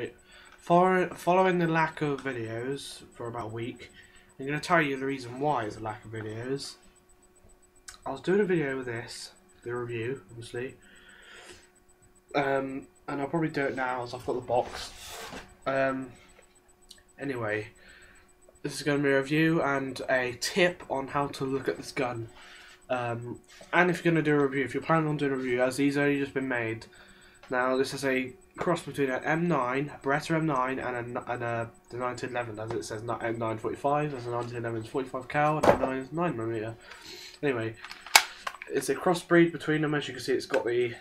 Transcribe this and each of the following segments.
right? For, following the lack of videos for about a week, I'm going to tell you the reason why it's a lack of videos. I was doing a video with this, the review, obviously. Um, and I'll probably do it now as I've got the box. Um, anyway, this is going to be a review and a tip on how to look at this gun. Um, and if you're going to do a review, if you're planning on doing a review, as these only just been made, now this is a cross between an M9, a Beretta M9, and a, and a the 1911, as it says M945, as a 1911 is 45 cal, and M9 is 9mm. Anyway, it's a crossbreed between them, as you can see it's got the,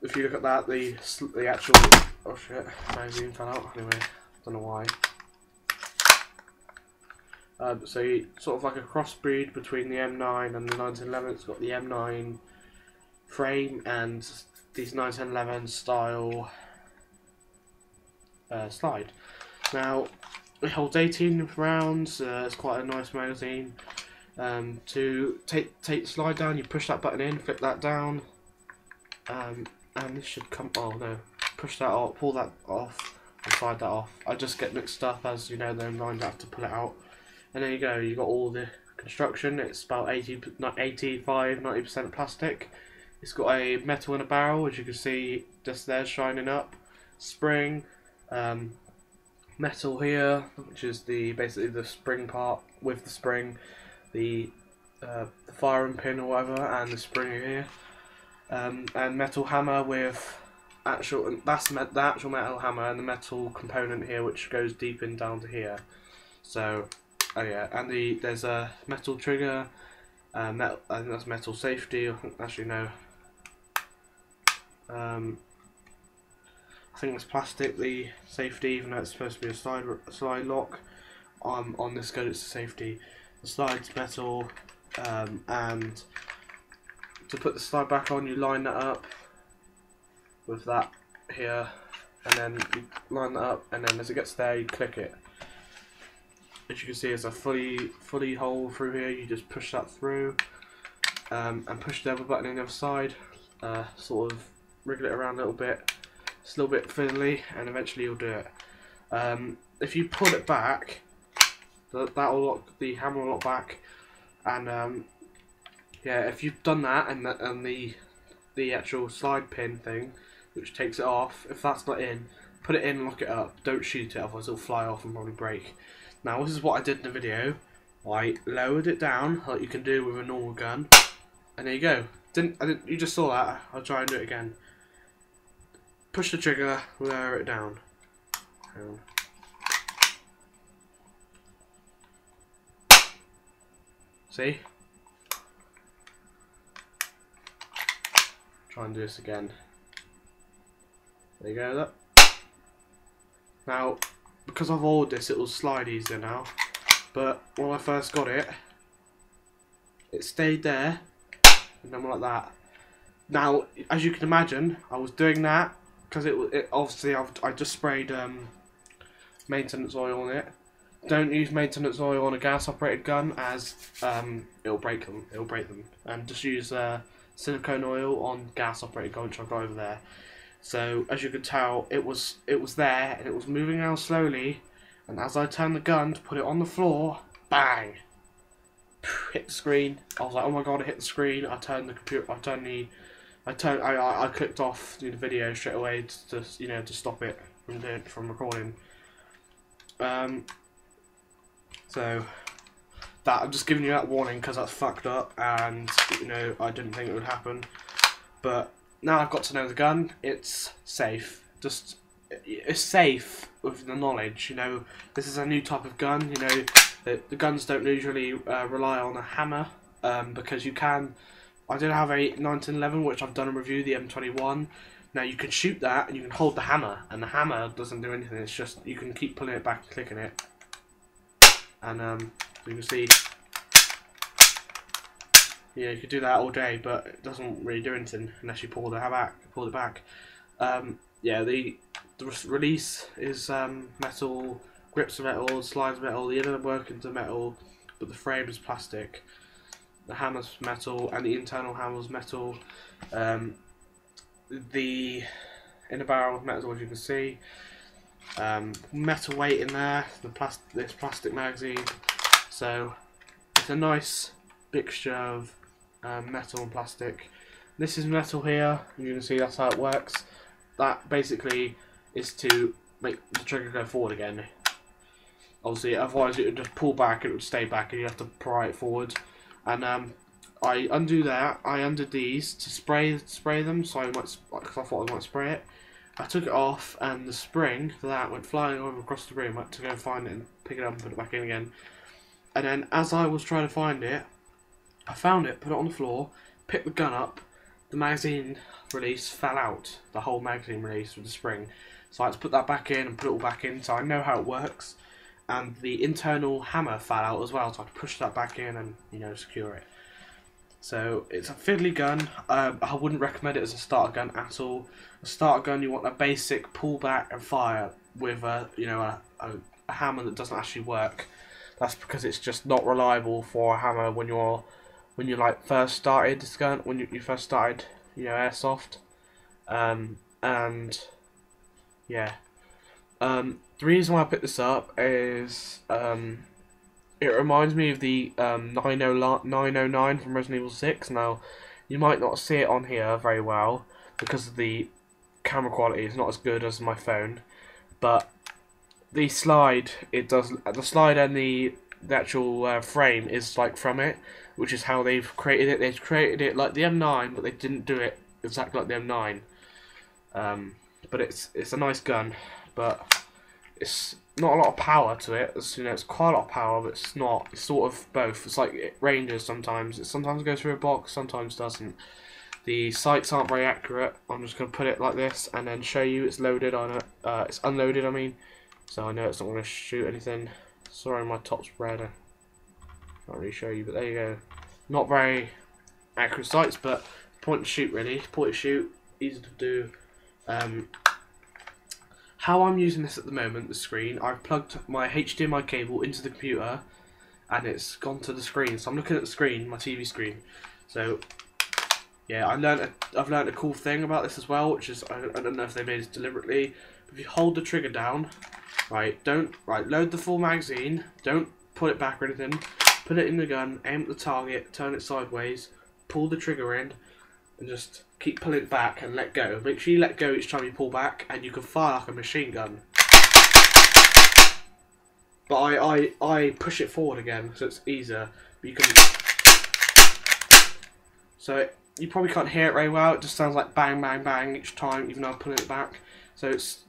if you look at that, the the actual, oh shit, zoom fell out, anyway, don't know why. Um, so you, sort of like a crossbreed between the M9 and the 1911, it's got the M9 frame and these 1911 style uh, slide. Now, it holds 18 rounds, uh, it's quite a nice magazine. Um, to take take the slide down, you push that button in, flip that down, um, and this should come. Oh no, push that off, pull that off, and slide that off. I just get mixed up as you know, then I have to pull it out. And there you go, you got all the construction. It's about 80, 85, 90% plastic. It's got a metal in a barrel, as you can see just there shining up. Spring, um, metal here, which is the basically the spring part with the spring, the, uh, the firing pin or whatever, and the spring here. Um, and metal hammer with actual that's the actual metal hammer and the metal component here, which goes deep in down to here. So, oh yeah, and the there's a metal trigger. Uh, metal, I think that's metal safety. Actually no, um, I think it's plastic, the safety, even though it's supposed to be a slide, slide lock. Um, on this gun, it's the safety. The slide's metal, um, and to put the slide back on, you line that up with that here, and then you line that up, and then as it gets there, you click it. As you can see, it's a fully fully hole through here. You just push that through, um, and push the other button on the other side, uh, sort of wriggle it around a little bit. It's a little bit fiddly, and eventually you'll do it. Um, if you pull it back, that will lock the hammer will lock back, and um, yeah, if you've done that and the, and the the actual slide pin thing, which takes it off, if that's not in, put it in, lock it up. Don't shoot it, otherwise it'll fly off and probably break. Now this is what I did in the video. I lowered it down like you can do with a normal gun, and there you go. Didn't I didn't? You just saw that. I'll try and do it again push the trigger, lower it down. See? Try and do this again. There you go, look. Now, because I've ordered this, it will slide easier now. But when I first got it, it stayed there, and then like that. Now, as you can imagine, I was doing that, because it, it obviously I've I just sprayed um, maintenance oil on it. Don't use maintenance oil on a gas operated gun as um, it'll break them. It'll break them. And just use uh, silicone oil on gas operated gun, which I've got over there. So as you can tell, it was it was there and it was moving around slowly. And as I turned the gun to put it on the floor, bang! Hit the screen. I was like, oh my god, I hit the screen. I turned the computer. I turned the I turned, I, I clicked off the video straight away to, to you know to stop it from doing, from recording. Um, so that I'm just giving you that warning because that's fucked up, and you know I didn't think it would happen. But now I've got to know the gun, it's safe. Just it's safe with the knowledge. You know, this is a new type of gun. You know, the, the guns don't usually uh, rely on a hammer um, because you can I did have a 1911, which I've done a review, the M21. Now you can shoot that, and you can hold the hammer, and the hammer doesn't do anything. It's just you can keep pulling it back and clicking it, and um, you can see. Yeah, you could do that all day, but it doesn't really do anything unless you pull the back. Pull it back. Um, yeah, the the release is um, metal, grips are metal, slides metal. The inner workings are metal, but the frame is plastic the hammer's metal and the internal hammer's metal. Um, the inner barrel metal, as you can see. um, metal weight in there. The this plastic magazine, so it's a nice mixture of um, metal and plastic. This is metal here. You can see that's how it works. That basically is to make the trigger go forward again. Obviously, otherwise it would just pull back, it would stay back, and you have to pry it forward. And um, I undo that. I undid these to spray spray them, so I might because I thought I might spray it. I took it off, and the spring for that went flying over across the room. I had to go find it and pick it up and put it back in again. And then, as I was trying to find it, I found it, put it on the floor, picked the gun up. The magazine release fell out. The whole magazine release with the spring. So I had to put that back in and put it all back in, so I know how it works. And the internal hammer fell out as well, so I had to push that back in and you know secure it. So it's a fiddly gun. Um, I wouldn't recommend it as a starter gun at all. A starter gun, you want a basic pull back and fire with a you know a, a, a hammer that doesn't actually work. That's because it's just not reliable for a hammer when you're when you like first started this gun when you, you first started you know airsoft. Um, and yeah. Um, the reason why I picked this up is um, it reminds me of the um, 909 from Resident Evil 6. Now, you might not see it on here very well because of the camera quality is not as good as my phone, but the slide it does the slide and the the actual uh, frame is like from it, which is how they've created it. They've created it like the M9, but they didn't do it exactly like the M9. Um, but it's it's a nice gun, but it's not a lot of power to it. It's, you know, it's quite a lot of power, but it's not. It's sort of both. It's like it ranges sometimes. It sometimes goes through a box, sometimes doesn't. The sights aren't very accurate. I'm just going to put it like this and then show you it's loaded on it. Uh, it's unloaded, I mean. So I know it's not going to shoot anything. Sorry, my top's red. I can't really show you, but there you go. Not very accurate sights, but point and shoot really. Point and shoot, easy to do. Um, how I'm using this at the moment, the screen, I've plugged my HDMI cable into the computer and it's gone to the screen. So I'm looking at the screen, my TV screen. So yeah, I learned a, I've learned a cool thing about this as well, which is I, I don't know if they made this deliberately. If you hold the trigger down, right, don't right, load the full magazine, don't put it back or anything. Put it in the gun, aim at the target, turn it sideways, pull the trigger in, and just keep pulling it back and let go. Make sure you let go each time you pull back, and you can fire like a machine gun. But I, I, I push it forward again, so it's easier. But you can. So it, you probably can't hear it very well. It just sounds like bang, bang, bang each time, even though I'm pulling it back. So it's.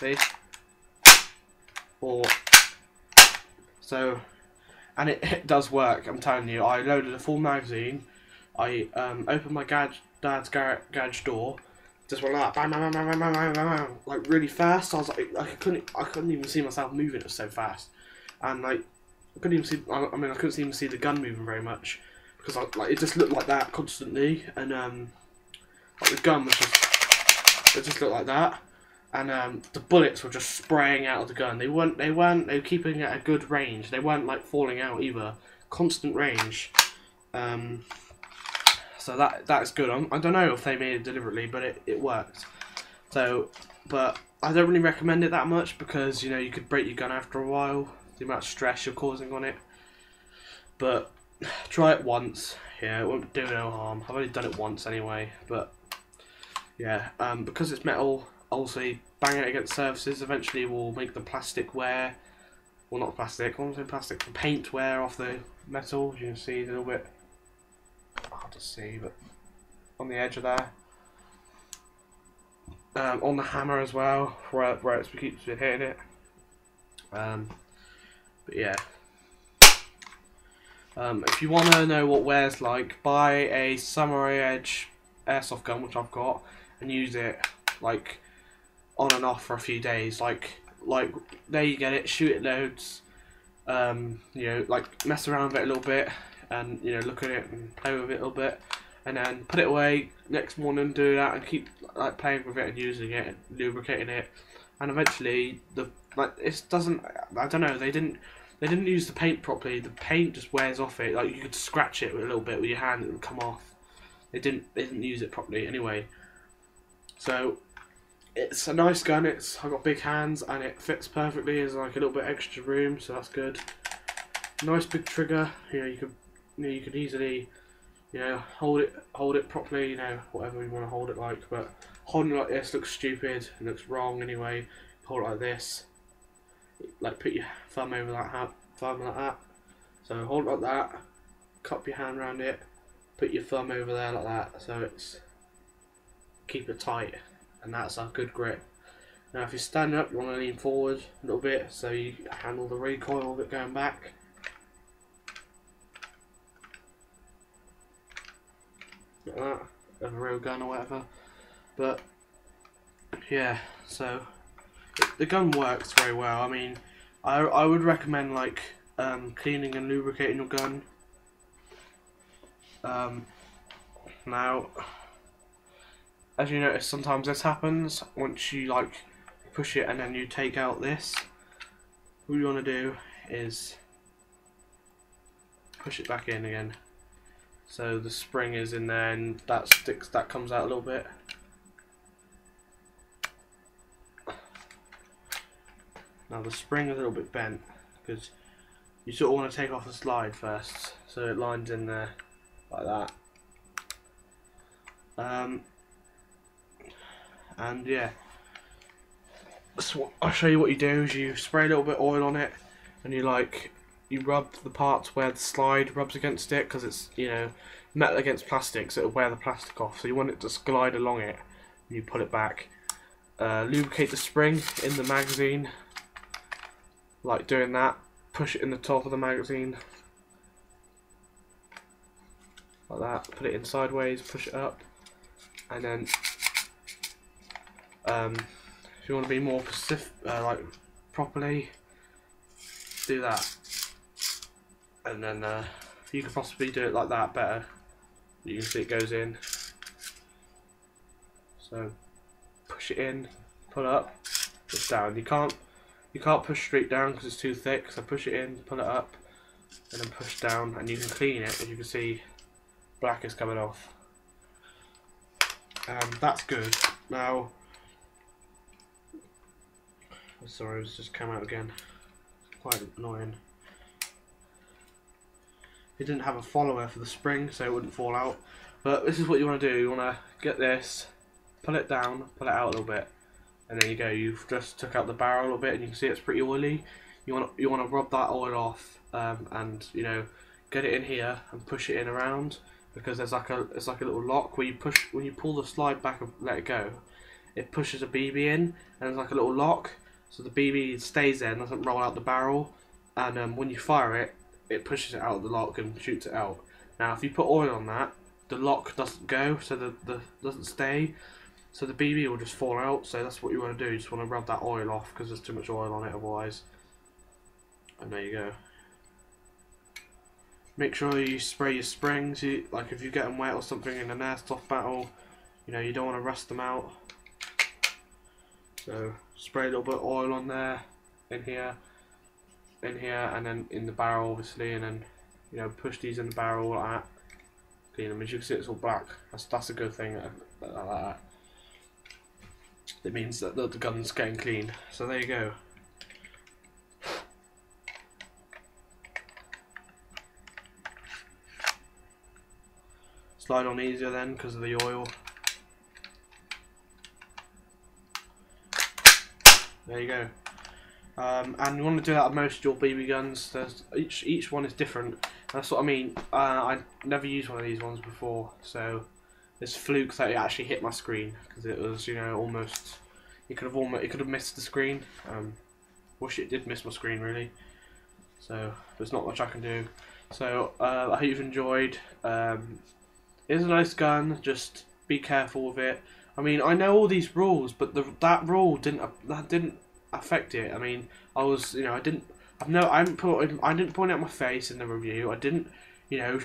See? Or. So and it, it does work. I'm telling you. I loaded a full magazine. I um, opened my dad, dad's garage door. Just went like bang, bang, bang, bang, bang, bang, bang, like really fast. I was like, I couldn't, I couldn't even see myself moving. It was so fast, and like, I couldn't even see. I, I mean, I couldn't even see the gun moving very much because I, like it just looked like that constantly, and um, like the gun was just, it just looked like that and um, the bullets were just spraying out of the gun. They weren't. They weren't. They were keeping at a good range. They weren't like falling out either. Constant range. Um, so that that's good. I'm, I do not know if they made it deliberately, but it, it worked. So, but I don't really recommend it that much because you know you could break your gun after a while. The amount of stress you're causing on it. But try it once. Yeah, it won't do no harm. I've only done it once anyway, but yeah, um, because it's metal obviously banging it against surfaces eventually will make the plastic wear. Well, not plastic. It? Plastic. The paint wear off the metal. You can see a little bit hard to see, but on the edge of there. Um, on the hammer as well, where where it keeps hitting it. Um, but yeah. Um, if you want to know what wear's like, buy a Samurai Edge airsoft gun, which I've got, and use it like on and off for a few days. Like like there you get it, shoot it loads. Um, you know, like mess around with it a little bit and you know look at it and play with it a little bit, and then put it away. Next morning, do that and keep like playing with it and using it, and lubricating it, and eventually the like it doesn't. I don't know. They didn't. They didn't use the paint properly. The paint just wears off it. Like you could scratch it a little bit with your hand, it would come off. they didn't they didn't use it properly anyway. So it's a nice gun. It's I've got big hands and it fits perfectly. There's like a little bit extra room, so that's good. Nice big trigger. You know you could you, know, you could easily you know hold it hold it properly. You know whatever you want to hold it like, but holding it like this looks stupid. It looks wrong anyway. Hold it like this. Like put your thumb over that hand, thumb like that. So hold it like that. Cup your hand around it. Put your thumb over there like that. So it's keep it tight and that's a good grip. Now if you're standing up you want to lean forward a little bit so you handle the recoil of it going back. Like that, of a real gun or whatever. But yeah, so the gun works very well. I mean, I I would recommend like um, cleaning and lubricating your gun. Um, now as you notice sometimes this happens. Once you like push it and then you take out this what you want to do is push it back in again. So the spring is in there and that sticks that comes out a little bit. Now the spring is a little bit bent because you sort of want to take off the slide first so it lines in there like that. Um, and yeah. So I'll show you what you do is you spray a little bit of oil on it and you like you rub the parts where the slide rubs against it because it's you know metal against plastic so it'll wear the plastic off. So you want it to glide along it and you pull it back. Uh, lubricate the spring in the magazine like doing that. Push it in the top of the magazine. Like that. Put it in sideways push it up and then um, if you want to be more specific, uh, like properly, do that, and then uh, you could possibly do it like that better. You can see it goes in. So push it in, pull up, push down. You can't you can't push straight down because it's too thick. So push it in, pull it up, and then push down, and you can clean it. As you can see, black is coming off. Um, that's good. Now Sorry, it's just come out again. Quite annoying. It didn't have a follower for the spring, so it wouldn't fall out. But this is what you want to do. You want to get this, pull it down, pull it out a little bit, and there you go. You've just took out the barrel a little bit, and you can see it's pretty oily. You want to, you want to rub that oil off, um, and you know, get it in here and push it in around because there's like a it's like a little lock where you push when you pull the slide back and let it go, it pushes a BB in, and there's like a little lock so the BB stays there and doesn't roll out the barrel. And um, when you fire it, it pushes it out of the lock and shoots it out. Now, if you put oil on that, the lock doesn't go, so the, the doesn't stay. So the BB will just fall out. So that's what you want to do. You just want to rub that oil off because there's too much oil on it otherwise. And there you go. Make sure you spray your springs. You, like if you get them wet or something in an airsoft battle, you know you don't want to rust them out. So spray a little bit of oil on there, in here, in here, and then in the barrel obviously, and then you know push these in the barrel like that. Clean them. As you can see, it's all black. That's that's a good thing. Uh, like that. It means that the, the gun's getting clean. So there you go. Slide on easier then because of the oil. There you go. Um, and you want to do that with most of your BB guns. There's each each one is different. That's what I mean. Uh, I never used one of these ones before, so it's fluke that it actually hit my screen because it was you know almost it could have almost it could have missed the screen. Um, wish it did miss my screen really. So there's not much I can do. So uh, I hope you've enjoyed. Um, it's a nice gun. Just be careful with it. I mean, I know all these rules, but the, that rule didn't uh, that didn't affect it. I mean, I was you know I didn't I've no I didn't put I didn't point out my face in the review. I didn't you know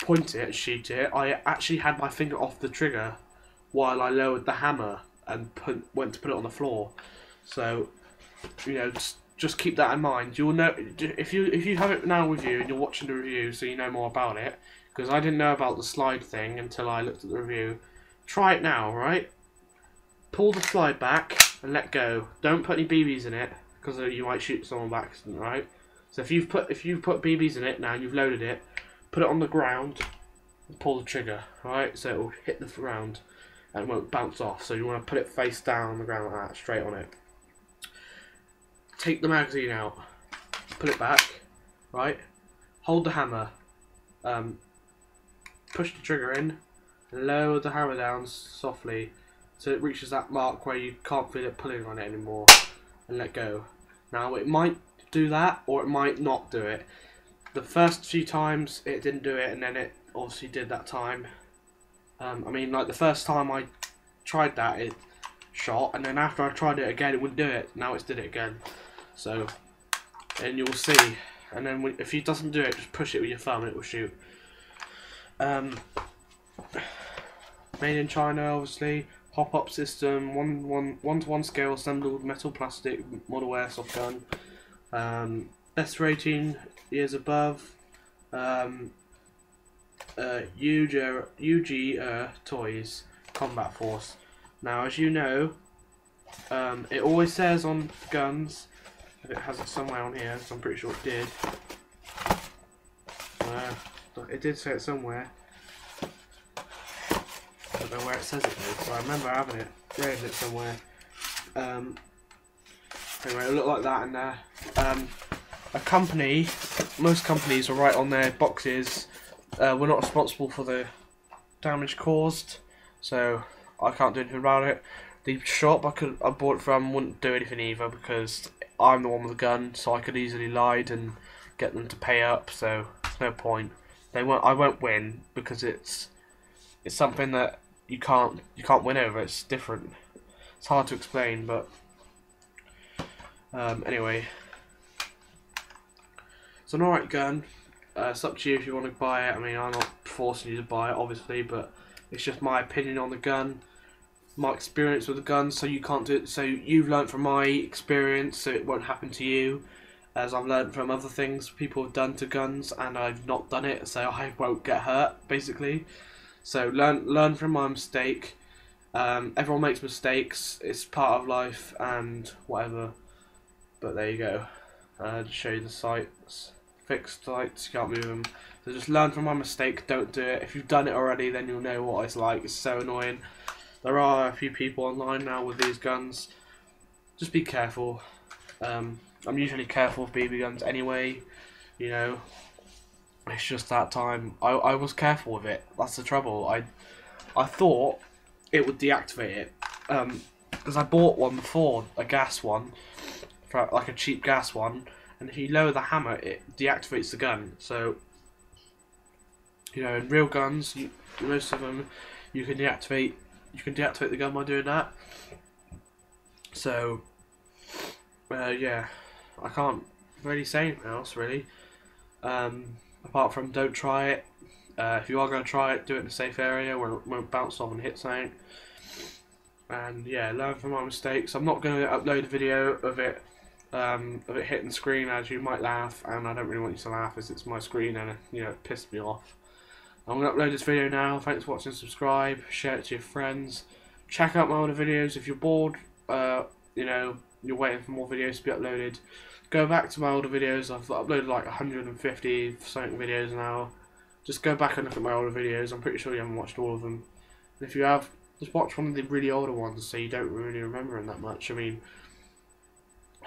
point it, shoot it. I actually had my finger off the trigger while I lowered the hammer and put, went to put it on the floor. So you know just, just keep that in mind. You'll know if you if you have it now with you and you're watching the review, so you know more about it because I didn't know about the slide thing until I looked at the review. Try it now, right? Pull the slide back and let go. Don't put any BBs in it because you might shoot someone by accident, right? So if you've put if you've put BBs in it now, you've loaded it, put it on the ground, and pull the trigger, right? So it will hit the ground and won't bounce off. So you want to put it face down on the ground like that, straight on it. Take the magazine out, put it back, right? Hold the hammer, um, push the trigger in, lower the hammer down softly so it reaches that mark where you can't feel it pulling on it anymore and let go. Now it might do that or it might not do it. The first few times it didn't do it and then it obviously did that time. Um, I mean like the first time I tried that it shot and then after I tried it again it wouldn't do it. Now it's did it again. So and you'll see and then if it doesn't do it just push it with your thumb and it will shoot. Um, made in China obviously pop-up system, one one one to one scale assembled metal plastic model airsoft gun. Um, best rating years above. Um, uh, UG, UG uh, Toys Combat Force. Now, as you know, um, it always says on guns, if it has it somewhere on here, so I'm pretty sure it did. Uh, it did say it somewhere I don't know where it says it though, so I remember having it, written it somewhere. Um, anyway, it looked like that in there. Um, a company, most companies will write on their boxes, uh, we're not responsible for the damage caused, so I can't do anything about it. The shop I could I bought from wouldn't do anything either because I'm the one with the gun, so I could easily lie and get them to pay up. So there's no point. They won't. I won't win because it's it's something that you can't you can't win over. It's different. It's hard to explain, but um, anyway, it's an alright gun. Uh, it's up to you if you want to buy it. I mean, I'm not forcing you to buy it, obviously, but it's just my opinion on the gun, my experience with the gun. So you can't do it. So you've learned from my experience, so it won't happen to you. As I've learned from other things people have done to guns, and I've not done it, so I won't get hurt. Basically, so learn learn from my mistake. Um, everyone makes mistakes. It's part of life and whatever. But there you go. Uh, to show you the sights, fixed sights. You can't move them. So just learn from my mistake. Don't do it. If you've done it already, then you'll know what it's like. It's so annoying. There are a few people online now with these guns. Just be careful. Um, I'm usually careful with BB guns anyway. You know, it's just that time I, I was careful with it. That's the trouble. I I thought it would deactivate it because um, I bought one before, a gas one, for like a cheap gas one, and if you lower the hammer, it deactivates the gun. So you know, in real guns, you, most of them, you can deactivate you can deactivate the gun by doing that. So uh, yeah, I can't really say anything else really. Um, apart from don't try it. Uh, if you are going to try it, do it in a safe area where it won't bounce off and hit something. And yeah, learn from my mistakes. I'm not going to upload a video of it um, of it hitting the screen as you might laugh, and I don't really want you to laugh as it's my screen and you know it pissed me off. I'm going to upload this video now. Thanks for watching. Subscribe, share it to your friends. Check out my other videos if you're bored. Uh, you know you're waiting for more videos to be uploaded go back to my older videos. I've uploaded like 150 something videos now. Just go back and look at my older videos. I'm pretty sure you haven't watched all of them. And if you have, just watch one of the really older ones so you don't really remember them that much. I mean,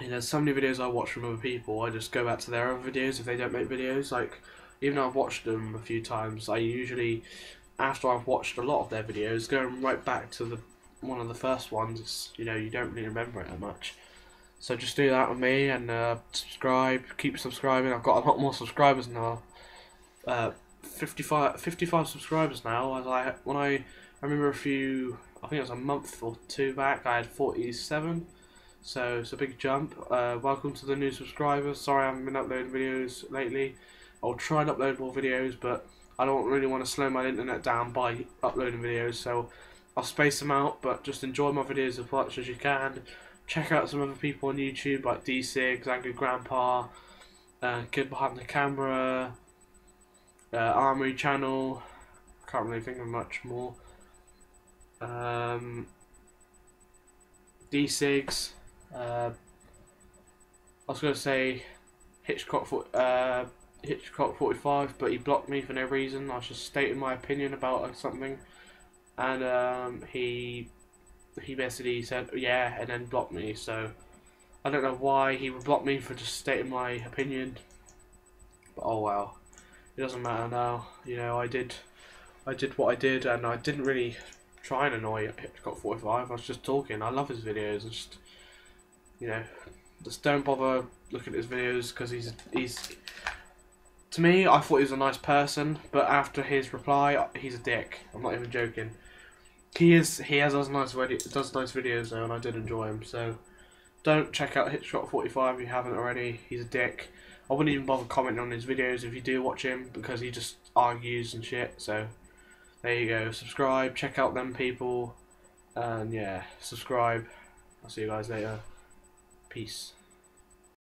you know, so many videos I watch from other people. I just go back to their other videos if they don't make videos. Like, even though I've watched them a few times, I usually, after I've watched a lot of their videos, go right back to the one of the first ones. You know, you don't really remember it that much. So just do that with me and uh, subscribe. Keep subscribing. I've got a lot more subscribers now. Uh, 55, 55 subscribers now. As I when I, I remember a few, I think it was a month or two back, I had 47. So it's a big jump. Uh, welcome to the new subscribers. Sorry I haven't been uploading videos lately. I'll try and upload more videos, but I don't really want to slow my internet down by uploading videos. So I'll space them out, but just enjoy my videos as much as you can check out some other people on YouTube like D6, Angry Grandpa, uh, Kid Behind the Camera, uh, Armory channel. Can't really think of much more. Um, D6. Uh, I was going to say Hickok, uh, Hickok 45, but he blocked me for no reason. I was just stating my opinion about something, and um, he he basically said yeah, and then blocked me. So I don't know why he would block me for just stating my opinion. But oh well, it doesn't matter now. You know, I did, I did what I did, and I didn't really try and annoy Hickok 45. I was just talking. I love his videos. Just, you know, just don't bother looking at his videos because he's he's. To me, I thought he was a nice person, but after his reply, he's a dick. I'm not even joking. He is. He has does nice does nice videos though, and I did enjoy him. So, don't check out Hickok 45 if you haven't already. He's a dick. I wouldn't even bother commenting on his videos if you do watch him because he just argues and shit. So, there you go. Subscribe. Check out them people, and yeah, subscribe. I'll see you guys later. Peace.